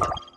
you